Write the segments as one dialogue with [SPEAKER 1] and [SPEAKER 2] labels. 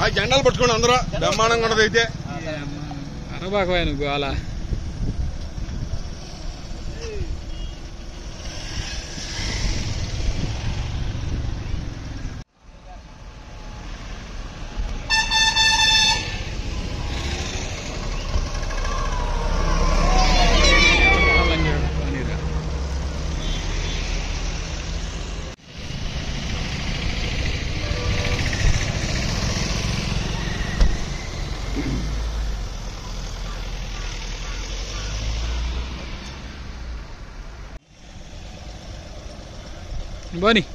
[SPEAKER 1] ఆ జెండాలు పట్టుకోండి అందరూ. బ్రహ్మాండంగా ఉండదు అయితే
[SPEAKER 2] అనబాకమైన గోల Bunny.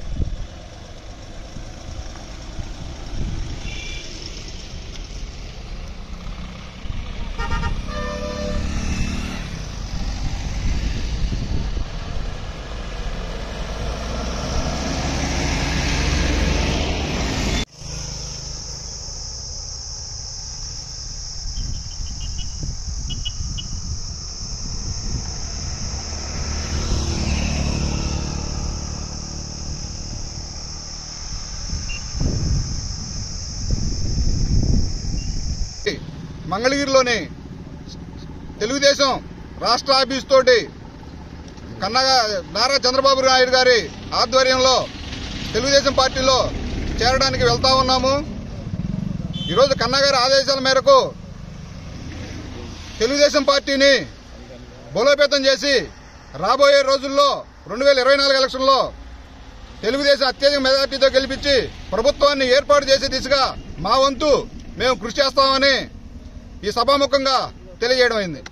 [SPEAKER 1] మంగళగిరిలోని తెలుగుదేశం రాష్ట్ర ఆఫీస్ తోటి కన్నగా నారా చంద్రబాబు నాయుడు గారి ఆధ్వర్యంలో తెలుగుదేశం పార్టీలో చేరడానికి వెళ్తా ఉన్నాము. ఈరోజు కన్నగారి ఆదేశాల మేరకు తెలుగుదేశం పార్టీని బలోపేతం చేసి రాబోయే రోజుల్లో రెండు వేల ఇరవై నాలుగు ఎలక్షన్లో తెలుగుదేశం అత్యధిక మెజార్టీతో గెలిపించి ప్రభుత్వాన్ని ఏర్పాటు చేసే దిశగా మా వంతు మేము కృషి చేస్తామని ఈ సభాముఖంగా తెలియజేయడం అయింది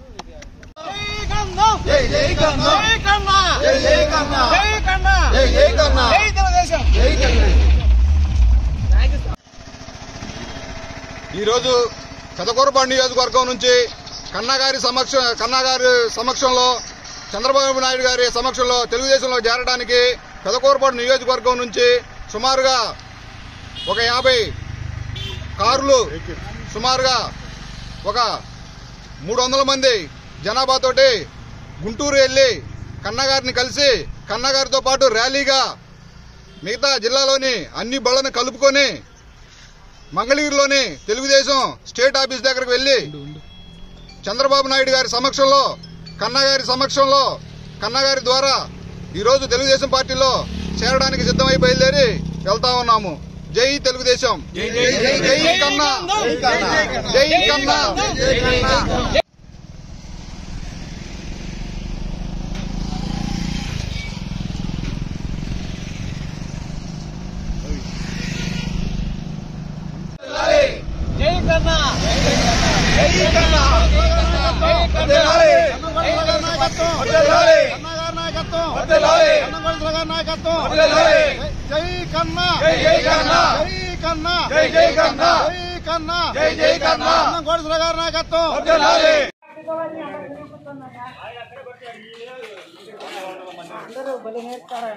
[SPEAKER 3] జై జై కన్నా. జై కన్నా. జై జై కన్నా. జై కన్నా. జై జై కన్నా. జై తెలుగుదేశం. జై తెలుగుదేశం.
[SPEAKER 1] ఈరోజు పెదకూరపాడు నియోజకవర్గం నుంచి కన్నగారి సమక్ష కన్నగారి సమక్షంలో చంద్రబాబు నాయుడు గారి సమక్షంలో తెలుగుదేశంలో చేరడానికి పెదకూరపాడు నియోజకవర్గం నుంచి సుమారుగా ఒక యాభై కార్లు సుమారుగా ఒక మూడు వందల మంది జనాభాతోటి గుంటూరు వెళ్ళి కన్నగారిని కలిసి కన్నగారితో పాటు ర్యాలీగా మిగతా జిల్లాలోని అన్ని బళ్ళను కలుపుకొని మంగళగిరిలోని తెలుగుదేశం స్టేట్ ఆఫీస్ దగ్గరకు వెళ్ళి చంద్రబాబు నాయుడు గారి సమక్షంలో కన్నగారి సమక్షంలో కన్నగారి ద్వారా ఈరోజు తెలుగుదేశం పార్టీలో చేరడానికి సిద్ధమై బయలుదేరి వెళ్తా ఉన్నాము. జై తెలుగుదేశం జై కన్నా జై కన్నా
[SPEAKER 3] జై కన్నా జై కన్నా జై కన్నా నాయకత్వం. కన్నగారి నాయకత్వం కన్నగొండల గారి నాయకత్వం. జై కన్నా. జై జై కన్నా. జై కన్నా. జై జై కన్నా. జై కన్నా. జై జై కన్నా. నాయకత్వం. అందరూ బలి నేర్తారా